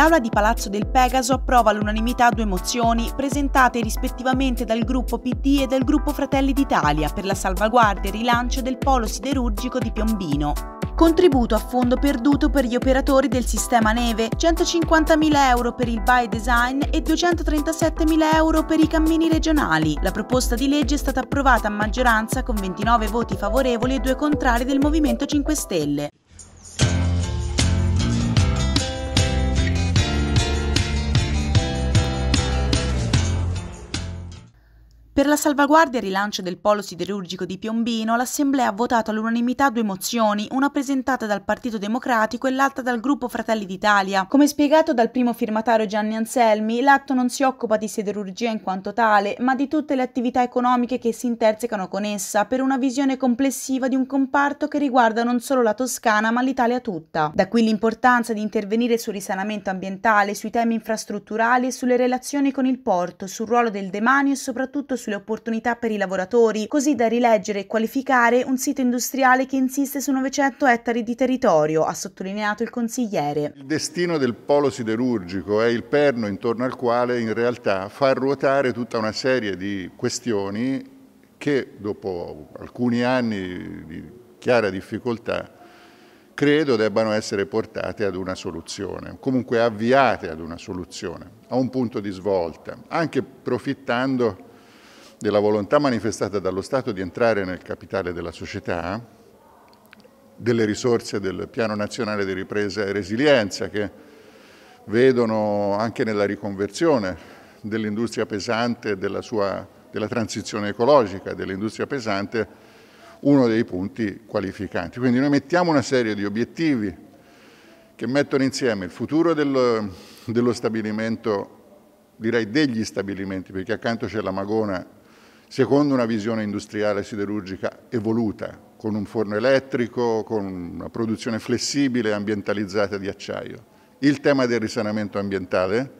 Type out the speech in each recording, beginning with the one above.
L'Aula di Palazzo del Pegaso approva all'unanimità due mozioni presentate rispettivamente dal gruppo PD e dal gruppo Fratelli d'Italia per la salvaguardia e rilancio del polo siderurgico di Piombino. Contributo a fondo perduto per gli operatori del sistema neve, 150.000 euro per il by design e 237.000 euro per i cammini regionali. La proposta di legge è stata approvata a maggioranza con 29 voti favorevoli e due contrari del Movimento 5 Stelle. Per la salvaguardia e rilancio del polo siderurgico di Piombino, l'Assemblea ha votato all'unanimità due mozioni, una presentata dal Partito Democratico e l'altra dal gruppo Fratelli d'Italia. Come spiegato dal primo firmatario Gianni Anselmi, l'atto non si occupa di siderurgia in quanto tale, ma di tutte le attività economiche che si intersecano con essa, per una visione complessiva di un comparto che riguarda non solo la Toscana ma l'Italia tutta. Da qui l'importanza di intervenire sul risanamento ambientale, sui temi infrastrutturali e sulle relazioni con il porto, sul ruolo del demanio e soprattutto sulle opportunità per i lavoratori, così da rileggere e qualificare un sito industriale che insiste su 900 ettari di territorio, ha sottolineato il consigliere. Il destino del polo siderurgico è il perno intorno al quale in realtà fa ruotare tutta una serie di questioni che dopo alcuni anni di chiara difficoltà credo debbano essere portate ad una soluzione, comunque avviate ad una soluzione, a un punto di svolta, anche profittando della volontà manifestata dallo Stato di entrare nel capitale della società, delle risorse del Piano Nazionale di Ripresa e Resilienza che vedono anche nella riconversione dell'industria pesante, della, sua, della transizione ecologica dell'industria pesante, uno dei punti qualificanti. Quindi noi mettiamo una serie di obiettivi che mettono insieme il futuro del, dello stabilimento, direi degli stabilimenti, perché accanto c'è la Magona secondo una visione industriale siderurgica evoluta, con un forno elettrico, con una produzione flessibile e ambientalizzata di acciaio. Il tema del risanamento ambientale,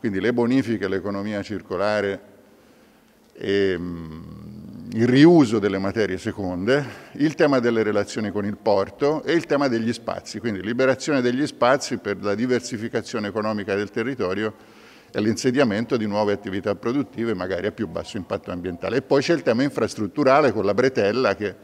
quindi le bonifiche, l'economia circolare e mm, il riuso delle materie seconde, il tema delle relazioni con il porto e il tema degli spazi, quindi liberazione degli spazi per la diversificazione economica del territorio e l'insediamento di nuove attività produttive magari a più basso impatto ambientale. E poi c'è il tema infrastrutturale con la bretella che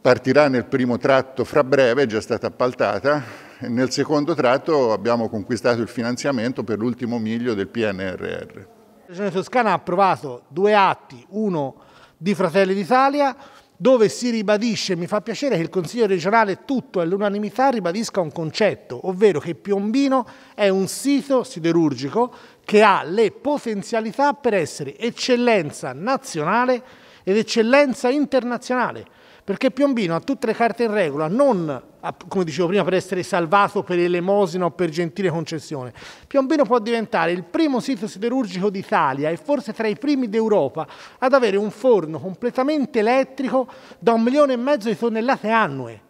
partirà nel primo tratto fra breve, è già stata appaltata, e nel secondo tratto abbiamo conquistato il finanziamento per l'ultimo miglio del PNRR. La Regione Toscana ha approvato due atti, uno di Fratelli d'Italia, dove si ribadisce, mi fa piacere che il Consiglio regionale tutto all'unanimità ribadisca un concetto, ovvero che Piombino è un sito siderurgico che ha le potenzialità per essere eccellenza nazionale ed eccellenza internazionale perché Piombino ha tutte le carte in regola, non, come dicevo prima, per essere salvato per elemosina o per gentile concessione. Piombino può diventare il primo sito siderurgico d'Italia e forse tra i primi d'Europa ad avere un forno completamente elettrico da un milione e mezzo di tonnellate annue,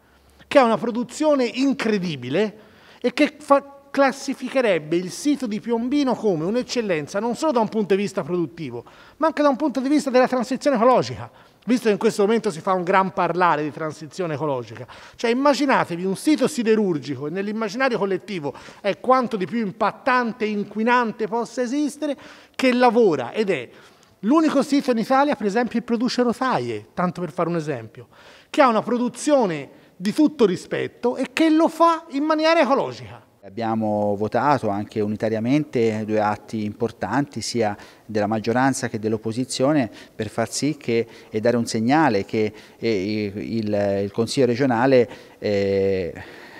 che ha una produzione incredibile e che fa, classificherebbe il sito di Piombino come un'eccellenza non solo da un punto di vista produttivo, ma anche da un punto di vista della transizione ecologica visto che in questo momento si fa un gran parlare di transizione ecologica. Cioè immaginatevi un sito siderurgico e nell'immaginario collettivo è quanto di più impattante e inquinante possa esistere, che lavora ed è l'unico sito in Italia, per esempio, che produce rotaie, tanto per fare un esempio, che ha una produzione di tutto rispetto e che lo fa in maniera ecologica. Abbiamo votato anche unitariamente due atti importanti sia della maggioranza che dell'opposizione per far sì che, e dare un segnale che eh, il, il Consiglio regionale eh,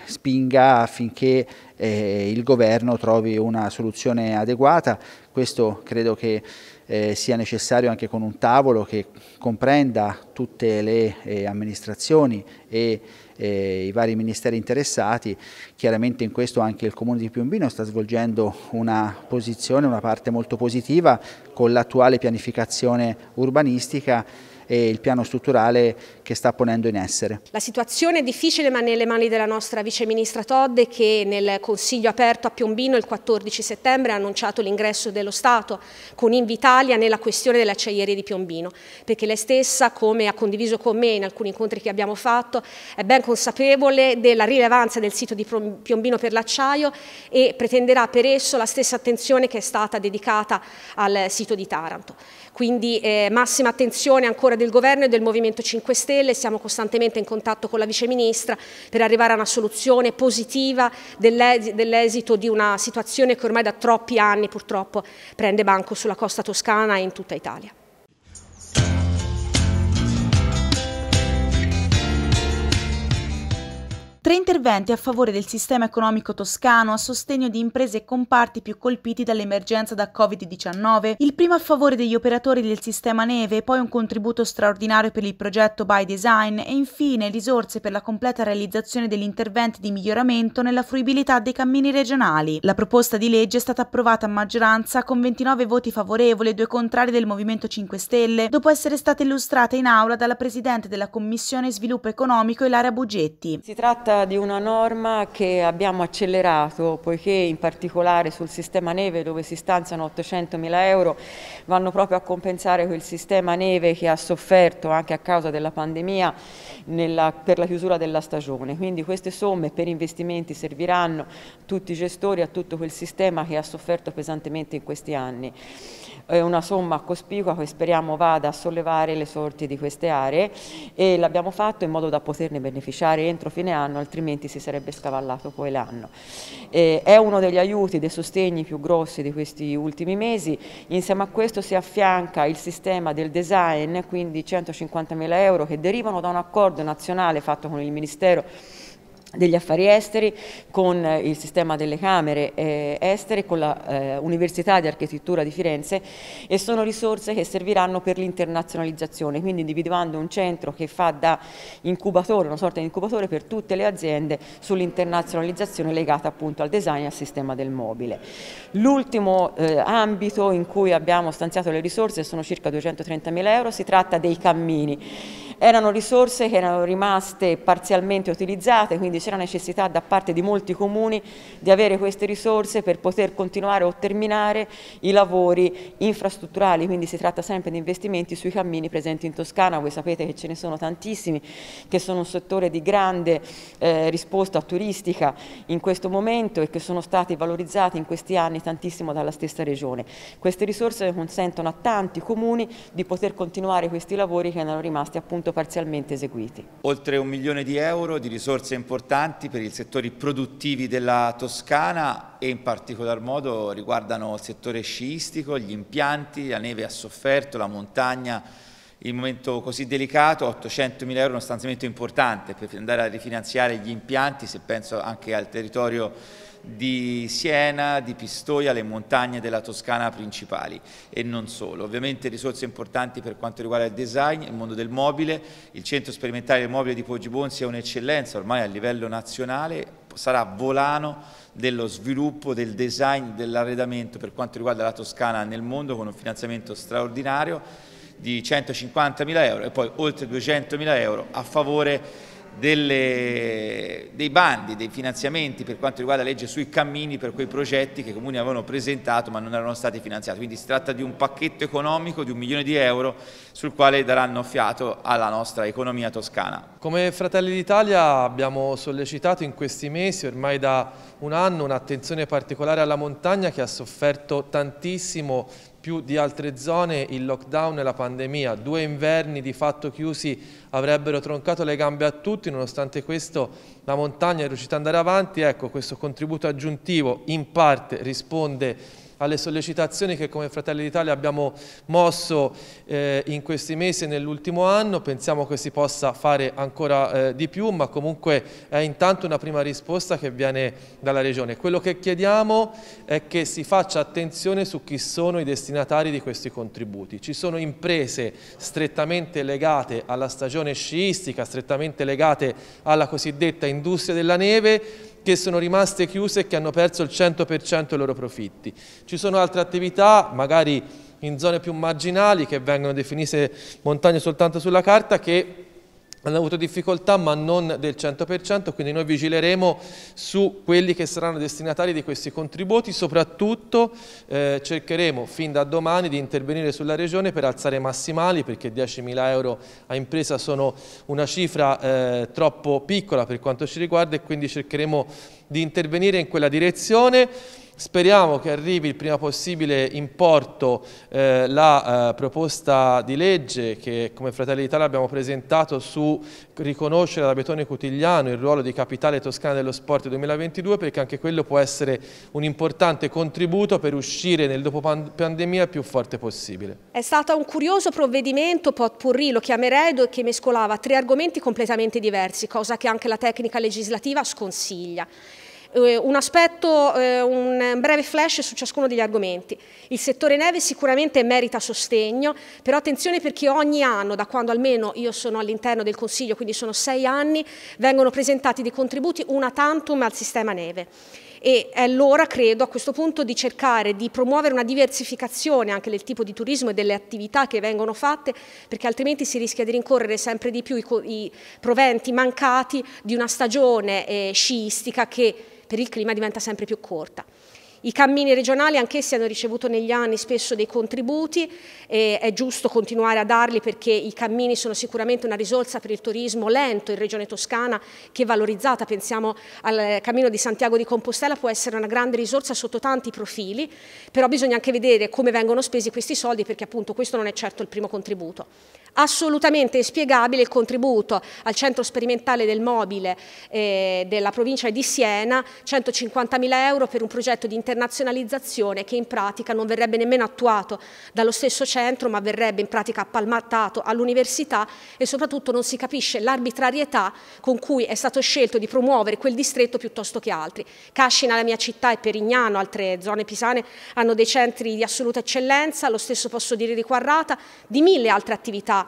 spinga affinché eh, il governo trovi una soluzione adeguata. Questo credo che eh, sia necessario anche con un tavolo che comprenda tutte le eh, amministrazioni e eh, i vari ministeri interessati. Chiaramente in questo anche il Comune di Piombino sta svolgendo una posizione, una parte molto positiva con l'attuale pianificazione urbanistica e il piano strutturale che sta ponendo in essere. La situazione è difficile ma nelle mani della nostra Vice Ministra Todde che nel Consiglio aperto a Piombino il 14 settembre ha annunciato l'ingresso dello Stato con Invitalia nella questione delle acciaierie di Piombino, perché lei stessa, come ha condiviso con me in alcuni incontri che abbiamo fatto, è ben consapevole della rilevanza del sito di Piombino per l'acciaio e pretenderà per esso la stessa attenzione che è stata dedicata al sito di Taranto. Quindi eh, massima attenzione ancora del Governo e del Movimento 5 Stelle, siamo costantemente in contatto con la Vice Ministra per arrivare a una soluzione positiva dell'esito di una situazione che ormai da troppi anni purtroppo prende banco sulla costa toscana e in tutta Italia. Tre interventi a favore del sistema economico toscano a sostegno di imprese e comparti più colpiti dall'emergenza da Covid-19. Il primo a favore degli operatori del sistema neve, poi un contributo straordinario per il progetto By Design e infine risorse per la completa realizzazione degli interventi di miglioramento nella fruibilità dei cammini regionali. La proposta di legge è stata approvata a maggioranza con 29 voti favorevoli e due contrari del Movimento 5 Stelle, dopo essere stata illustrata in aula dalla Presidente della Commissione Sviluppo Economico Ilaria Bugetti. Si tratta tratta di una norma che abbiamo accelerato poiché in particolare sul sistema neve dove si stanziano 800 mila euro vanno proprio a compensare quel sistema neve che ha sofferto anche a causa della pandemia nella, per la chiusura della stagione. Quindi queste somme per investimenti serviranno a tutti i gestori, a tutto quel sistema che ha sofferto pesantemente in questi anni. È una somma cospicua che speriamo vada a sollevare le sorti di queste aree e l'abbiamo fatto in modo da poterne beneficiare entro fine anno, altrimenti si sarebbe scavallato poi l'anno. è uno degli aiuti, dei sostegni più grossi di questi ultimi mesi. Insieme a questo si affianca il sistema del design, quindi 150 mila euro che derivano da un accordo nazionale fatto con il Ministero degli affari esteri con il sistema delle camere eh, estere con l'Università eh, di Architettura di Firenze e sono risorse che serviranno per l'internazionalizzazione, quindi individuando un centro che fa da incubatore, una sorta di incubatore per tutte le aziende sull'internazionalizzazione legata appunto al design e al sistema del mobile. L'ultimo eh, ambito in cui abbiamo stanziato le risorse sono circa 230 mila euro, si tratta dei cammini. Erano risorse che erano rimaste parzialmente utilizzate, quindi c'era necessità da parte di molti comuni di avere queste risorse per poter continuare o terminare i lavori infrastrutturali, quindi si tratta sempre di investimenti sui cammini presenti in Toscana, voi sapete che ce ne sono tantissimi, che sono un settore di grande eh, risposta turistica in questo momento e che sono stati valorizzati in questi anni tantissimo dalla stessa Regione. Queste risorse consentono a tanti comuni di poter continuare questi lavori che erano rimasti appunto parzialmente eseguiti. Oltre un milione di euro di risorse importanti per i settori produttivi della Toscana e in particolar modo riguardano il settore sciistico, gli impianti, la neve ha sofferto, la montagna, il momento così delicato, 800 mila euro è uno stanziamento importante per andare a rifinanziare gli impianti, se penso anche al territorio di Siena, di Pistoia, le montagne della Toscana principali e non solo. Ovviamente risorse importanti per quanto riguarda il design, il mondo del mobile, il centro sperimentale del mobile di Poggibonsi è un'eccellenza ormai a livello nazionale, sarà volano dello sviluppo, del design, dell'arredamento per quanto riguarda la Toscana nel mondo con un finanziamento straordinario di 150 mila euro e poi oltre 200 mila euro a favore delle, dei bandi, dei finanziamenti per quanto riguarda la legge sui cammini per quei progetti che i comuni avevano presentato ma non erano stati finanziati. Quindi si tratta di un pacchetto economico di un milione di euro sul quale daranno fiato alla nostra economia toscana. Come Fratelli d'Italia abbiamo sollecitato in questi mesi, ormai da un anno, un'attenzione particolare alla montagna che ha sofferto tantissimo più di altre zone il lockdown e la pandemia, due inverni di fatto chiusi avrebbero troncato le gambe a tutti, nonostante questo la montagna è riuscita ad andare avanti, ecco questo contributo aggiuntivo in parte risponde alle sollecitazioni che come Fratelli d'Italia abbiamo mosso eh, in questi mesi e nell'ultimo anno, pensiamo che si possa fare ancora eh, di più, ma comunque è intanto una prima risposta che viene dalla Regione. Quello che chiediamo è che si faccia attenzione su chi sono i destinatari di questi contributi. Ci sono imprese strettamente legate alla stagione sciistica, strettamente legate alla cosiddetta industria della neve, che sono rimaste chiuse e che hanno perso il 100% dei loro profitti. Ci sono altre attività, magari in zone più marginali che vengono definite montagne soltanto sulla carta che hanno avuto difficoltà ma non del 100%, quindi noi vigileremo su quelli che saranno destinatari di questi contributi, soprattutto eh, cercheremo fin da domani di intervenire sulla Regione per alzare massimali perché 10.000 euro a impresa sono una cifra eh, troppo piccola per quanto ci riguarda e quindi cercheremo di intervenire in quella direzione. Speriamo che arrivi il prima possibile in porto eh, la eh, proposta di legge che come Fratelli d'Italia abbiamo presentato su riconoscere da Betone Cutigliano il ruolo di capitale toscana dello sport 2022 perché anche quello può essere un importante contributo per uscire nel dopo pandemia più forte possibile. È stato un curioso provvedimento potpourri, lo chiamerei, che mescolava tre argomenti completamente diversi, cosa che anche la tecnica legislativa sconsiglia. Eh, un aspetto, eh, un breve flash su ciascuno degli argomenti. Il settore neve sicuramente merita sostegno, però attenzione perché ogni anno, da quando almeno io sono all'interno del Consiglio, quindi sono sei anni, vengono presentati dei contributi una tantum al sistema neve e è l'ora, credo, a questo punto di cercare di promuovere una diversificazione anche del tipo di turismo e delle attività che vengono fatte, perché altrimenti si rischia di rincorrere sempre di più i, i proventi mancati di una stagione eh, sciistica che per il clima diventa sempre più corta. I cammini regionali anch'essi hanno ricevuto negli anni spesso dei contributi e è giusto continuare a darli perché i cammini sono sicuramente una risorsa per il turismo lento in Regione Toscana che è valorizzata, pensiamo al cammino di Santiago di Compostela, può essere una grande risorsa sotto tanti profili, però bisogna anche vedere come vengono spesi questi soldi perché appunto questo non è certo il primo contributo. Assolutamente inspiegabile il contributo al centro sperimentale del mobile eh, della provincia di Siena, 150.000 euro per un progetto di internazionalizzazione che in pratica non verrebbe nemmeno attuato dallo stesso centro ma verrebbe in pratica appalmattato all'università e soprattutto non si capisce l'arbitrarietà con cui è stato scelto di promuovere quel distretto piuttosto che altri. Cascina, la mia città e Perignano, altre zone pisane hanno dei centri di assoluta eccellenza, lo stesso posso dire di Quarrata, di mille altre attività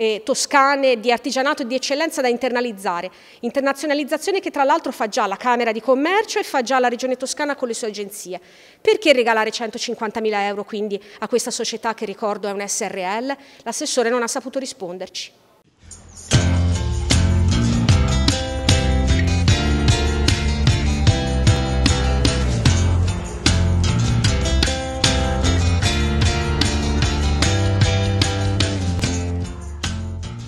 eh, toscane di artigianato e di eccellenza da internalizzare. Internazionalizzazione che tra l'altro fa già la Camera di Commercio e fa già la Regione Toscana con le sue agenzie. Perché regalare 150.000 euro quindi a questa società che ricordo è un SRL? L'assessore non ha saputo risponderci.